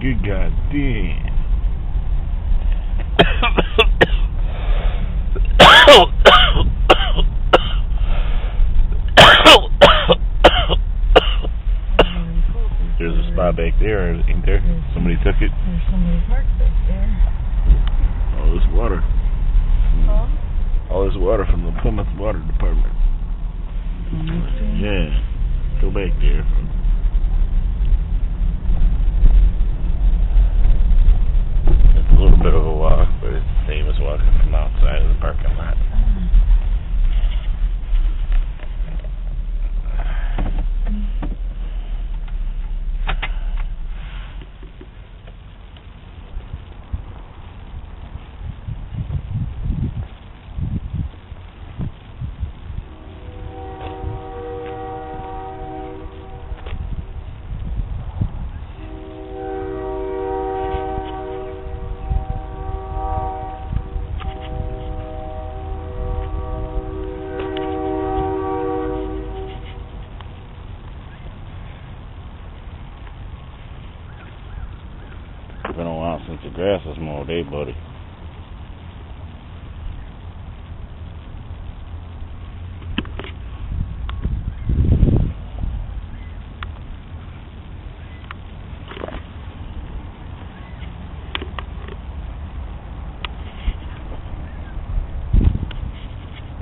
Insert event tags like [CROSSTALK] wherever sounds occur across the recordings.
good God damn. There's a spot back there, ain't there? Somebody took it. There's somebody parked back there. All this water. Huh? All this water from the Plymouth Water Department. Yeah. Go back there. It's a little bit of a walk, but it's the same as walking from outside of the parking lot. It's been a while since the grass was mowed, eh, buddy?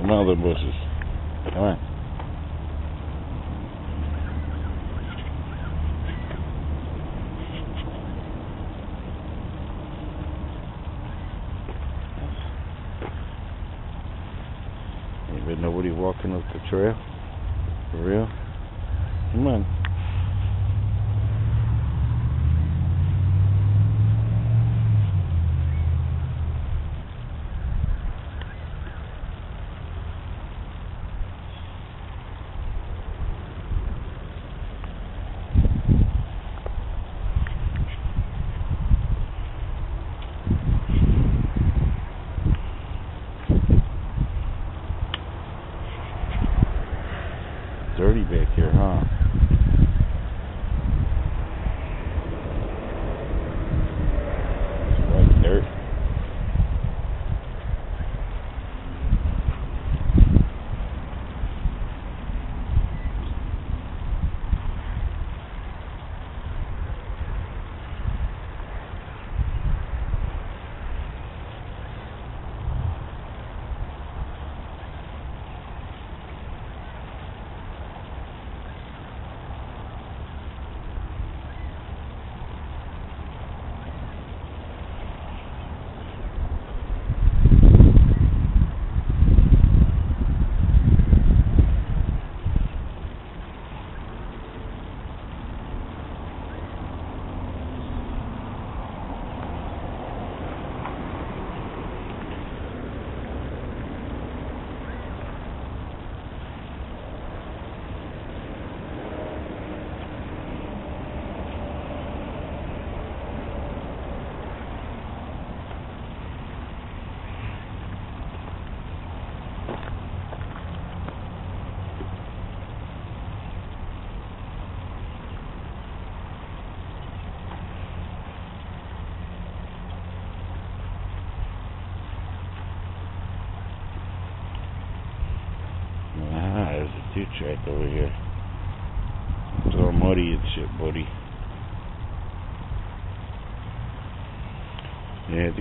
Come on, other bushes. Come on. Nobody walking up the trail.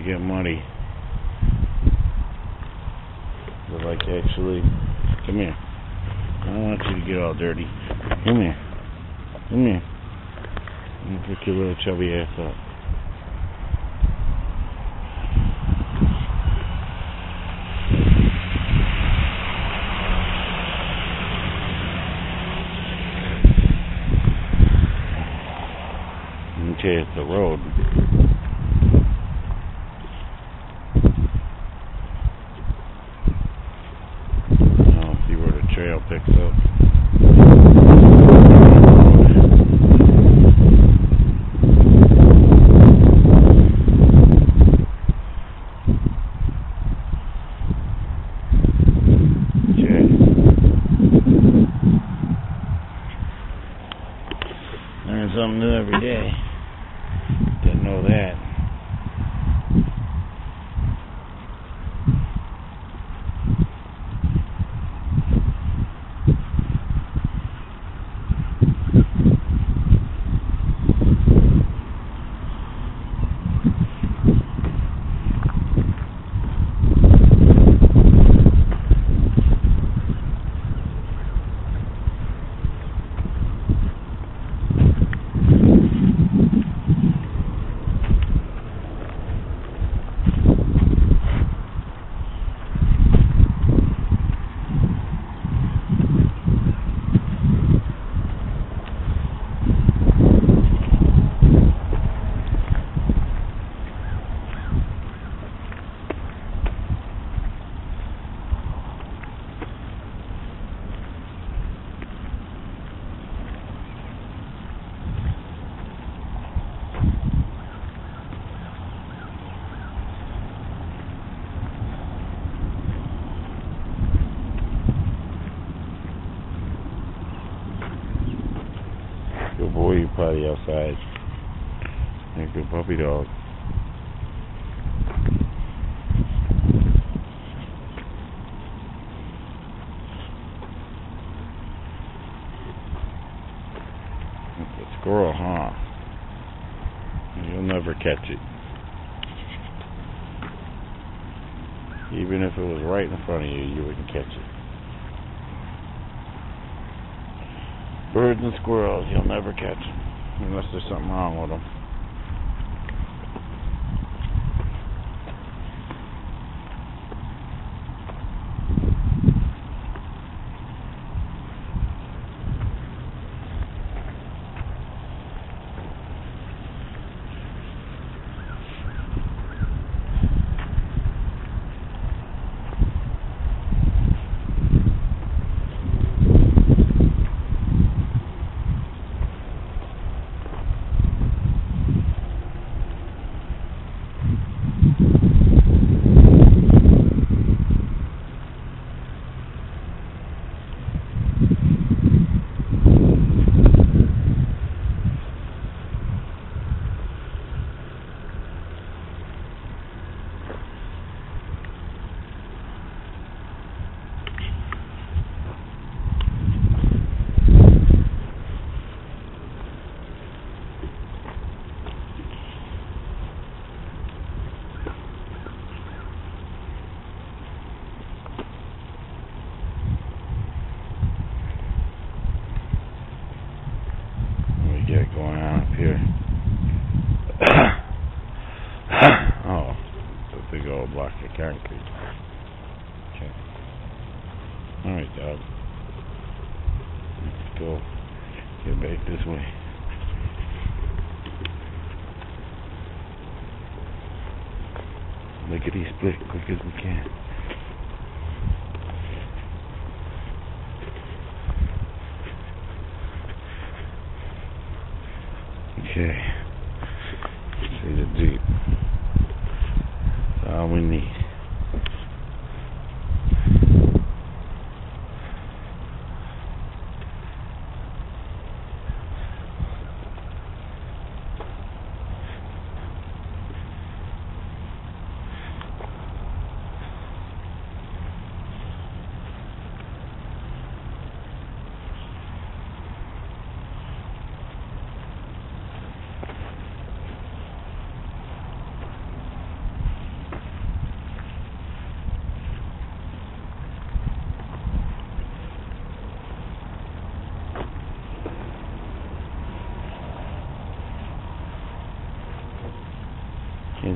Get muddy. But like actually, come here. I don't want you to get all dirty. Come here. Come here. Let me pick your little chubby ass up. Outside. Like a puppy dog. A squirrel, huh? You'll never catch it. Even if it was right in front of you, you wouldn't catch it. Birds and squirrels, you'll never catch them. Unless there's something wrong with them. Got going on up here? [COUGHS] oh, a big old block of concrete. Okay. Alright, dog. Let's go. Get back this way. Lickety split quick as we can. Okay. See the Jeep. That's all we need.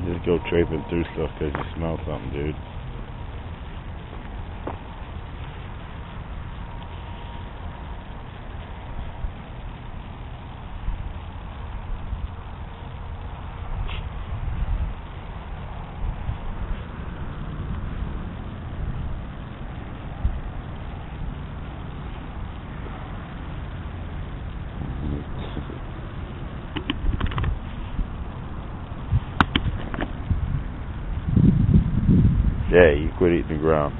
Just go traipsing through stuff 'cause you smell something, dude. Yeah, you quit eating the ground.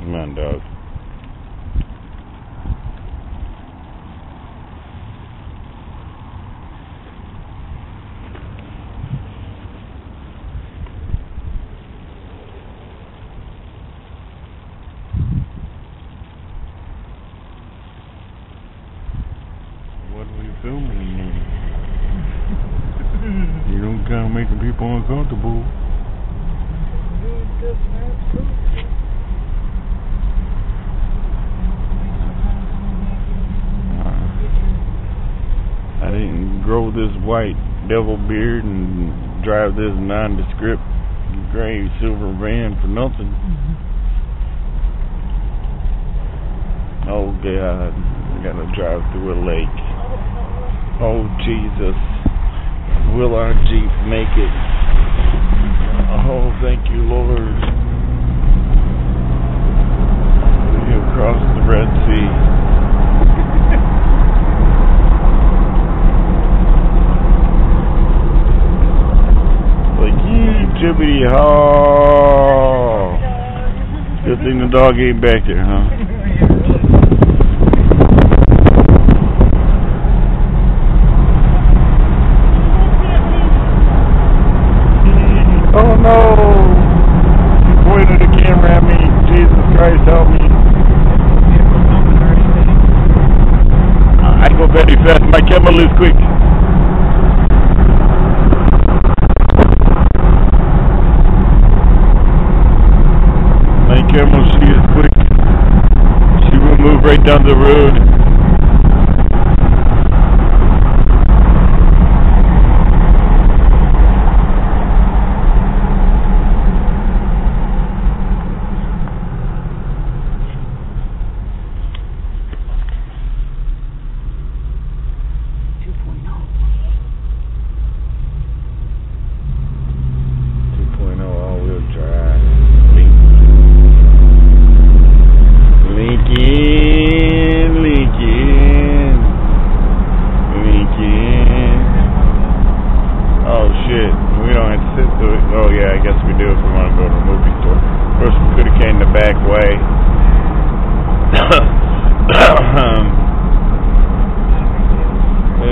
Come on, dog. What are you filming? you don't kind of making people uncomfortable. I didn't grow this white devil beard and drive this nondescript gray silver van for nothing. Oh God, I gotta drive through a lake. Oh Jesus. Will our Jeep make it? Oh, thank you, Lord. We have crossed the Red Sea. Like, yee, jibbity haw. Good thing the dog ain't back there, huh? Oh no! You pointed the camera at me. Jesus Christ, help me. I go very fast. My camera is quick. My camera, she is quick. She will move right down the road. Two point oh all-wheel drive. Link. Lincoln, Lincoln, Lincoln. Oh shit, we don't have to sit through it. Oh yeah, I guess we do if we want to go to the movie store. Of course, we could have came the back way.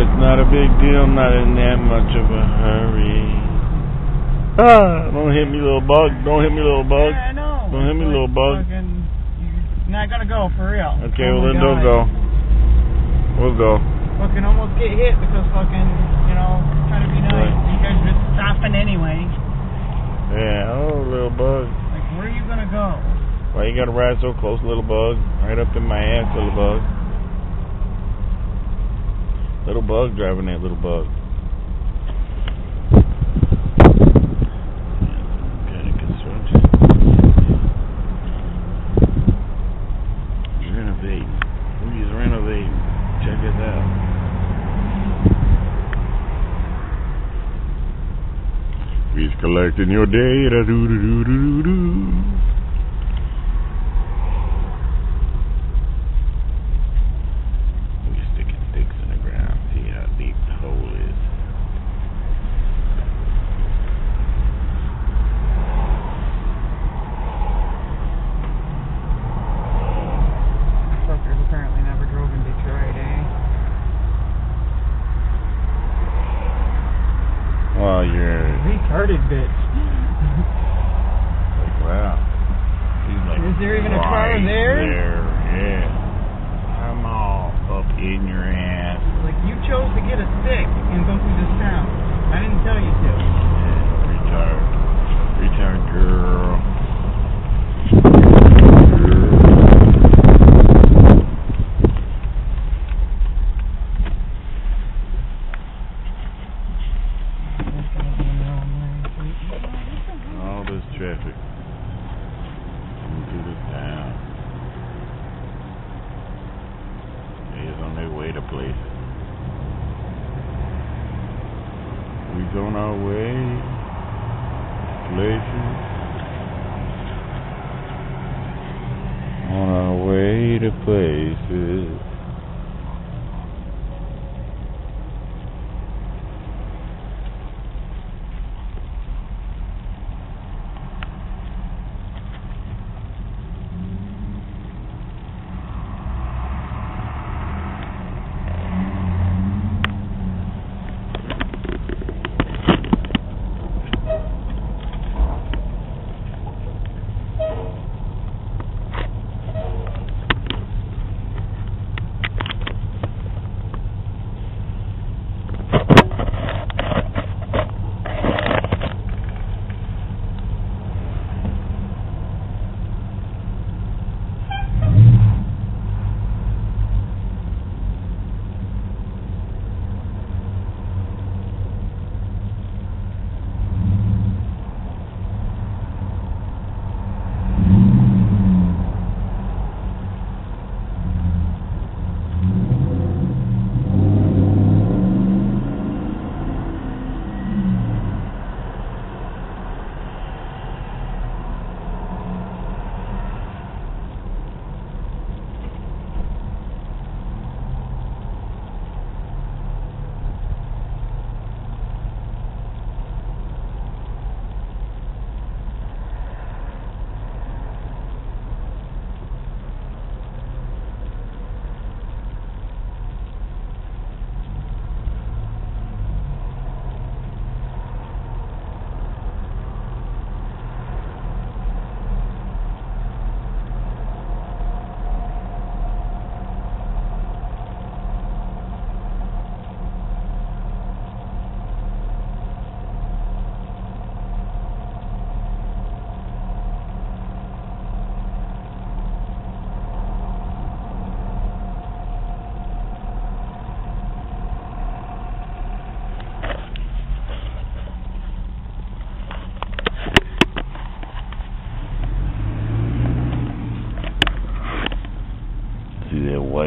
it's not a big deal, not in that much of a hurry. Ah, don't hit me, little bug. Don't hit me, little bug. Yeah, I know. Don't hit me, little bug. You're not gonna go for real. Okay, Oh well then don't go. We'll go. Fucking almost get hit because fucking, you know, trying to be nice. Right. You guys just stopping anyway. Yeah, oh, little bug. Like, where are you gonna go? Why you gotta ride so close, little bug? Right up in my ass, little bug. Little bug driving that little bug. Kind of construction. Renovating. He's renovating. Check it out. He's collecting your data. Doo doo doo doo doo. Like, wow. He's like, Is there even a car right there? There, yeah. I'm all up in your ass. Like, you chose to get a stick and go through this town. I didn't tell you to. Yeah, retard. Retard girl. Girl.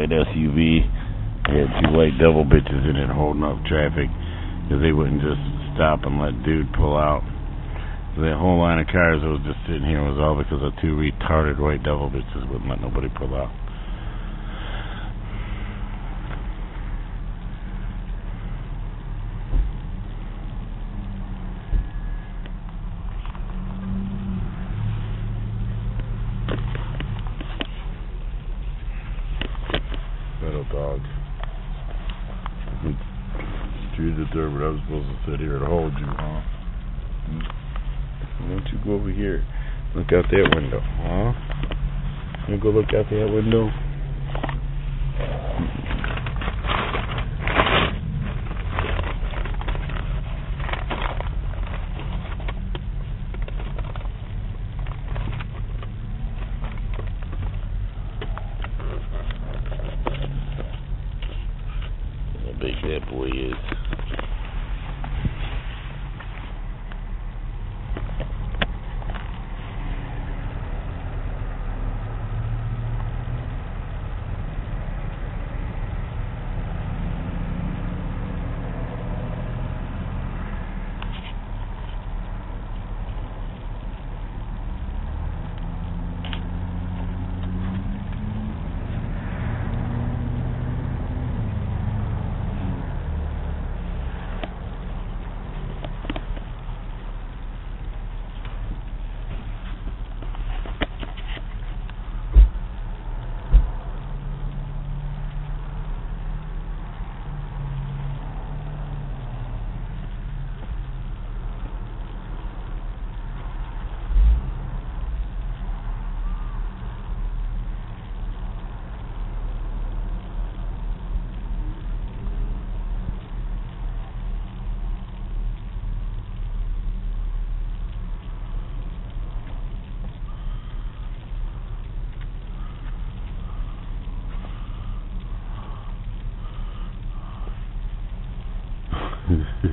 White SUV. Had two white double bitches in it holding up traffic because they wouldn't just stop and let dude pull out. That whole line of cars that was just sitting here was all because of two retarded white double bitches wouldn't let nobody pull out. Little dog. You deserve it. I was supposed to sit here to hold you, huh? Hmm? Why don't you go over here? Look out that window, huh? You go look out that window.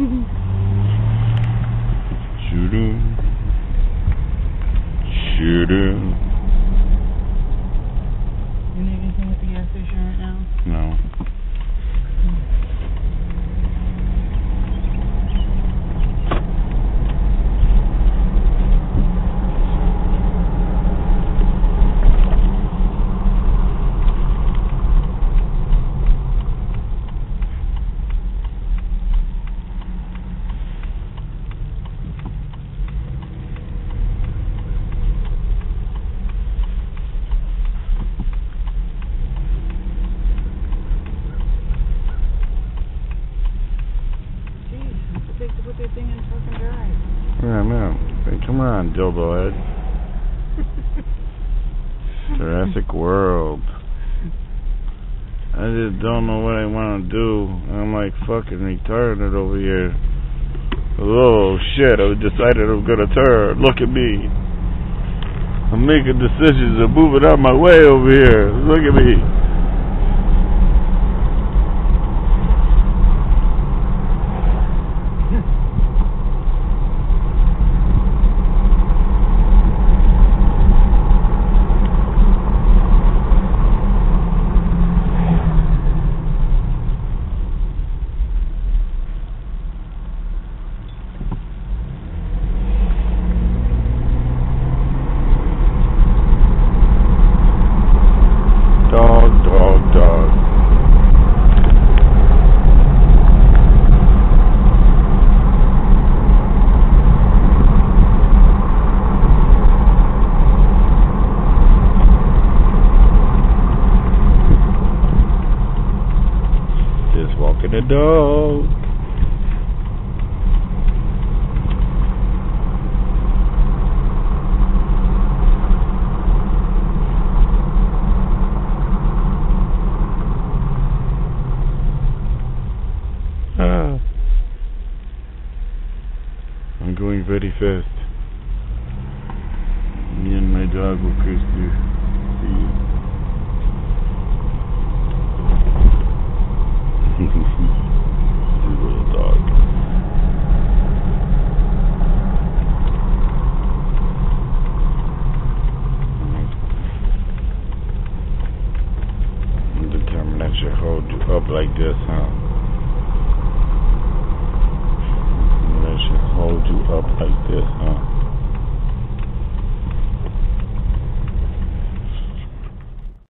Mm-hmm. [LAUGHS] dildo head. [LAUGHS] Jurassic World. I just don't know what I want to do. I'm like fucking retarded over here. Oh shit, I decided I'm gonna turn. Look at me. I'm making decisions and moving out my way over here. Look at me.